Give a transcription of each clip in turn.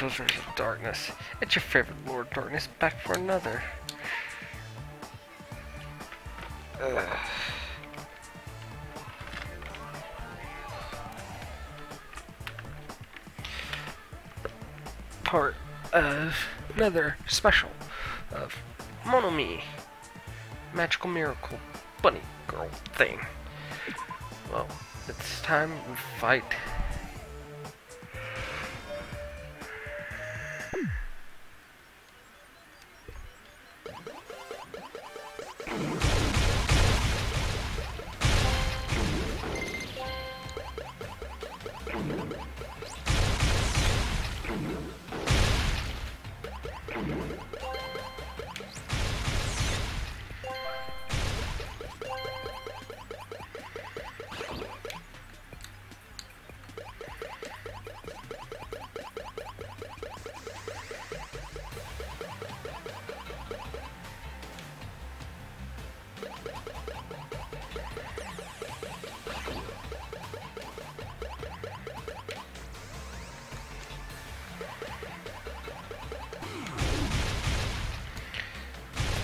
children of darkness. It's your favorite Lord Darkness back for another. Ugh. Part of another special of Monomi Magical Miracle Bunny Girl thing. Well, it's time we fight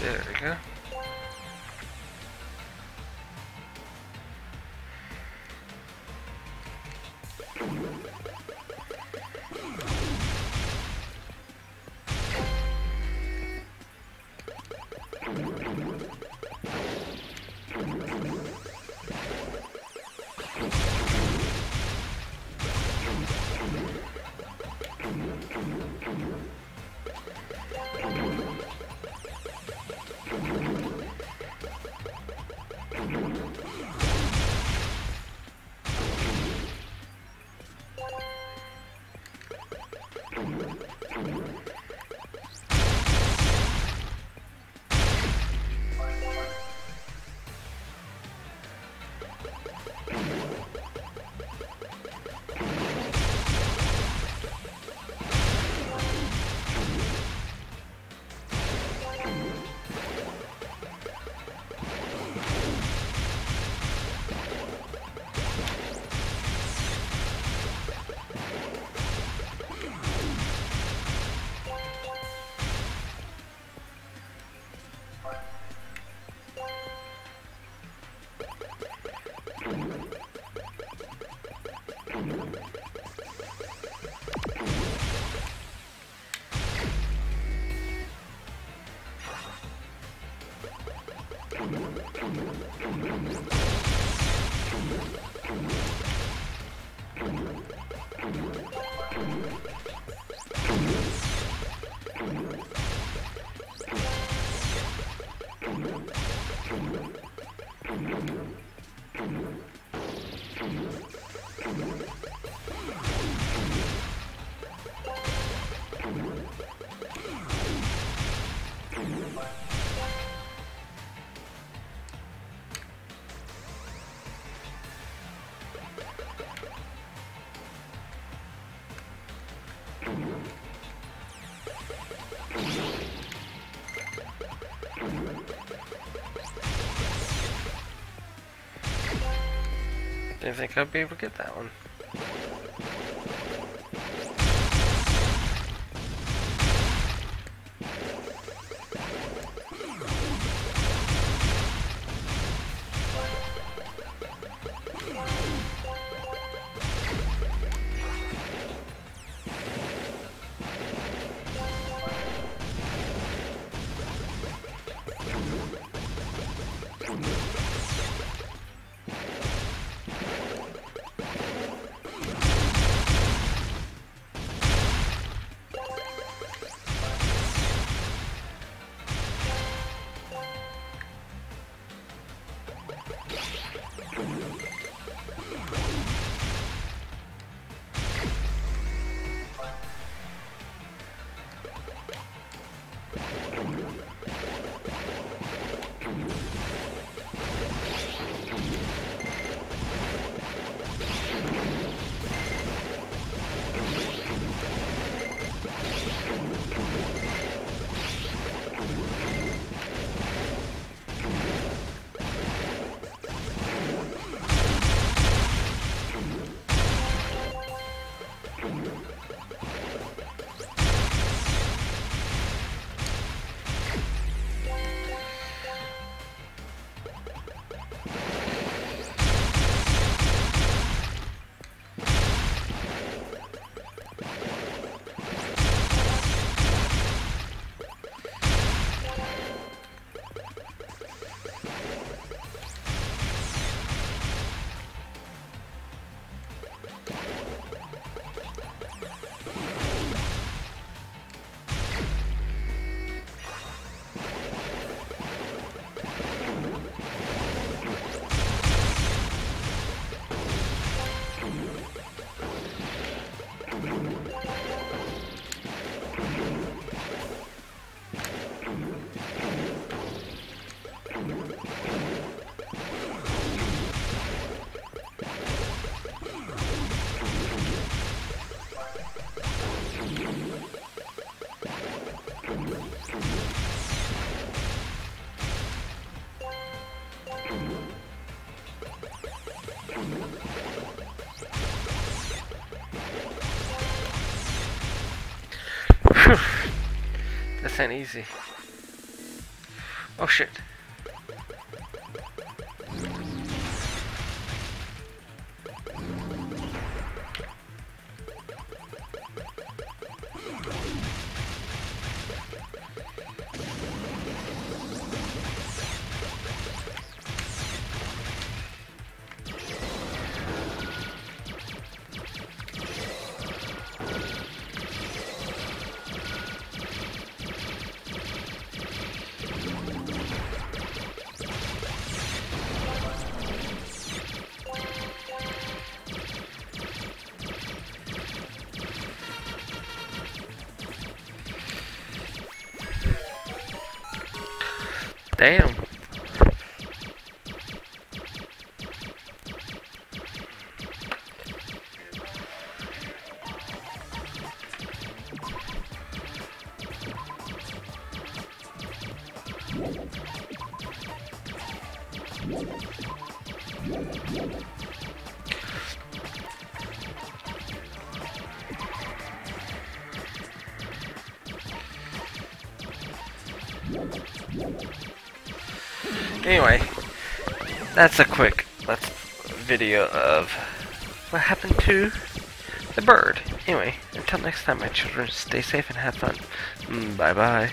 There we go. Thank you. Didn't think I'd be able to get that one. Phew. This ain't easy. Oh shit. Damn. Anyway, that's a quick video of what happened to the bird. Anyway, until next time, my children, stay safe and have fun. Mm, bye bye.